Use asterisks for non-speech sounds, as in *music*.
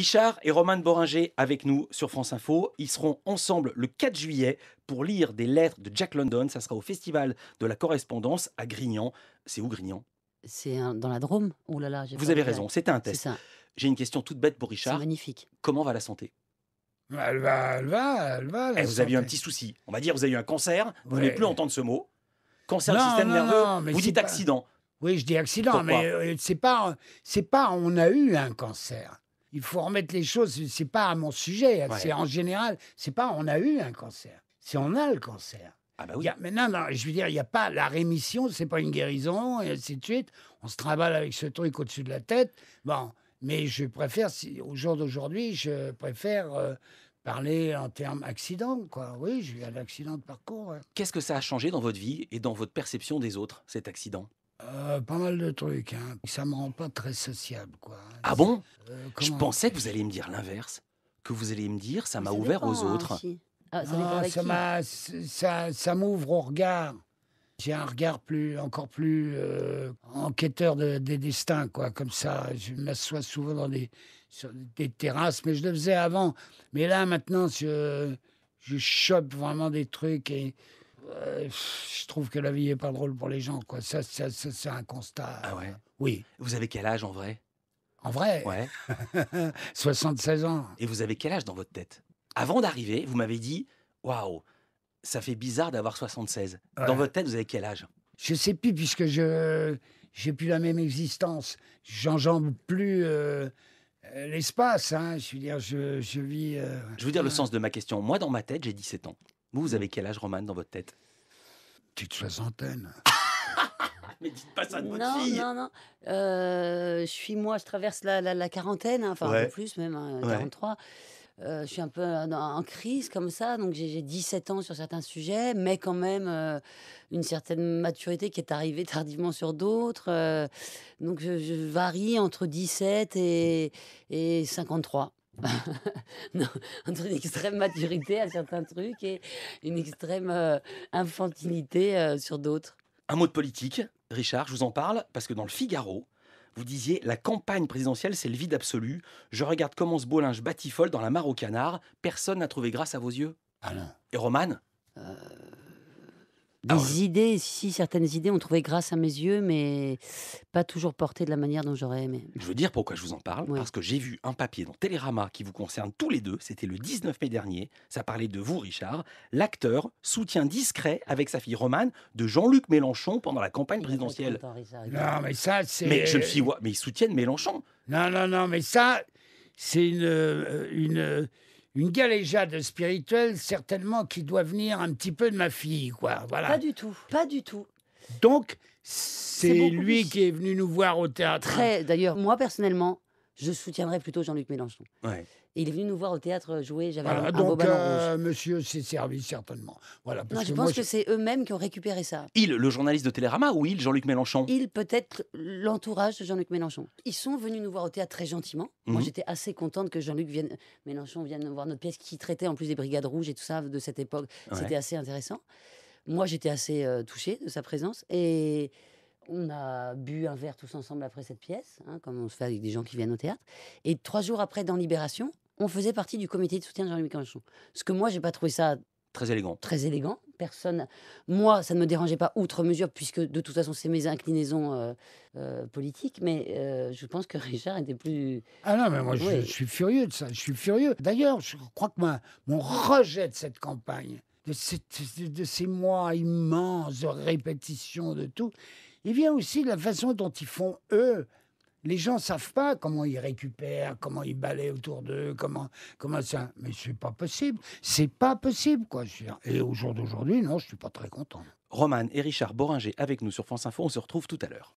Richard et Roman Boringer avec nous sur France Info. Ils seront ensemble le 4 juillet pour lire des lettres de Jack London. Ça sera au Festival de la Correspondance à Grignan. C'est où Grignan? C'est un- dans la Drôme Oh là là, Vous avez raison, c'était un test. J'ai une question toute bête pour c'est Richard. magnifique. Comment va la santé? Elle va, elle va, elle va. la Eh, Vous avez eu un petit souci. On va dire vous avez eu un cancer. Vous ne Ouais. voulez plus entendre ce mot. Cancer du Non, système non, nerveux. non, mais vous c'est dites pas- accident. Oui, je dis accident, Pourquoi? mais euh, c'est pas, c'est pas, on a eu un cancer. Il faut remettre les choses. C'est pas à mon sujet. Ouais. C'est en général. C'est pas, on a eu un cancer. C'est on a le cancer. Ah bah oui. a, mais non, non, je veux dire, il n'y a pas la rémission, c'est pas une guérison, et ainsi de suite. On se travaille avec ce truc au-dessus de la tête. Bon, mais je préfère, si, au jour d'aujourd'hui, je préfère euh, parler en termes accident, quoi. Oui, j'ai eu un accident de parcours. ouais. Qu'est-ce que ça a changé dans votre vie et dans votre perception des autres, cet accident? Euh, pas mal de trucs. Hein. Ça me rend pas très sociable, quoi. Ah bon? Euh, Je pensais que vous alliez me dire l'inverse. Que vous alliez me dire ça m'a ouvert dépend, aux hein, autres. Ah, ça Non, qui. m'a- ça, ça m'ouvre au regard. J'ai un regard plus, encore plus euh, enquêteur de- des destins, quoi. Comme ça, je m'assois souvent dans des, sur des terrasses, mais je le faisais avant. Mais là, maintenant, je, je chope vraiment des trucs et euh, je trouve que la vie est pas drôle pour les gens, quoi. Ça, ça, ça, c'est un constat. Ah ouais? Oui, Vous avez quel âge en vrai? En vrai, Ouais. *laughs* 76 ans. Et vous avez quel âge dans votre tête? Avant d'arriver, vous m'avez dit Waouh, ça fait bizarre d'avoir 76. Dans Ouais. votre tête, vous avez quel âge? Je sais plus puisque je j'ai plus la même existence. J'enjambe plus euh, euh, l'espace. Hein. Je veux dire, je, je vis. euh, Je veux dire le sens de ma question. Moi, dans ma tête, j'ai 17 ans. Vous, vous avez quel âge, Roman, dans votre tête? Petite soixantaine. *laughs* Mais dites pas ça de votre Non, fille non, non. Euh, je suis moi, je traverse la, la- la quarantaine, hein, enfin un peu plus même, hein, Ouais. 43. Euh, je suis un peu en, en crise comme ça, donc j'ai j'ai 17 ans sur certains sujets, mais quand même euh, une certaine maturité qui est arrivée tardivement sur d'autres. euh, donc je, je varie entre 17 et, et 53. *laughs* non, entre une extrême maturité à certains trucs et une extrême euh, infantilité euh, sur d'autres. Un mot de politique, Richard, je vous en parle parce que dans le Figaro, vous disiez la campagne présidentielle, c'est le vide absolu. Je regarde comment ce beau linge batifole dans la mare au canard. Personne n'a trouvé grâce à vos yeux. Non. Et Roman? Des Alors, idées, si certaines idées ont trouvé grâce à mes yeux, mais pas toujours portées de la manière dont j'aurais aimé. Je veux dire pourquoi je vous en parle, Ouais. parce que j'ai vu un papier dans Télérama qui vous concerne tous les deux, c'était le 19 mai dernier, ça parlait de vous Richard, l'acteur soutien discret avec sa fille Romane de Jean-Luc Mélenchon pendant la campagne présidentielle. Non, mais ça, c'est. Mais je me suis mais ils soutiennent Mélenchon. Non, non, non, mais ça, c'est une, euh, une, une galéjade spirituelle, certainement, qui doit venir un petit peu de ma fille, quoi. Voilà. Pas du tout, pas du tout. Donc, c'est lui plus. qui est venu nous voir au théâtre. Très, d'ailleurs, moi personnellement, je soutiendrais plutôt Jean-Luc Mélenchon. Ouais. Et il est venu nous voir au théâtre jouer, j'avais Voilà, un, un beau donc, ballon euh, rouge. monsieur s'est servi, certainement. Voilà, parce Non, je que pense moi, que c'est eux-mêmes qui ont récupéré ça. Il, le journaliste de Télérama, ou il, Jean-Luc Mélenchon? Il, peut-être l'entourage de Jean-Luc Mélenchon. Ils sont venus nous voir au théâtre très gentiment. Moi, Mhm. j'étais assez contente que Jean-Luc vienne, Mélenchon vienne voir notre pièce qui traitait en plus des brigades rouges et tout ça de cette époque. Ouais. C'était assez intéressant. Moi, j'étais assez euh, touchée de sa présence. Et on a bu un verre tous ensemble après cette pièce, hein, comme on se fait avec des gens qui viennent au théâtre. Et trois jours après, dans Libération, on faisait partie du comité de soutien de Jean-Luc Mélenchon. Ce que moi, j'ai pas trouvé ça Très élégant. très élégant. Personne, moi, ça ne me dérangeait pas outre mesure, puisque de toute façon, c'est mes inclinaisons euh, euh, politiques. Mais euh, je pense que *laughs* Richard était plus. Ah non, mais moi, je, suis furieux de ça. Je suis furieux. D'ailleurs, je crois que ma- mon rejet de cette campagne, de, cette- de- de ces mois immenses de répétition de tout, il vient aussi de la façon dont ils font eux. Les gens savent pas comment ils récupèrent, comment ils balaient autour d'eux, comment, comment ça. Mais c'est pas possible. C'est pas possible, quoi. Et au jour d'aujourd'hui, non, je suis pas très content. Roman et Richard Boringer avec nous sur France Info, on se retrouve tout à l'heure.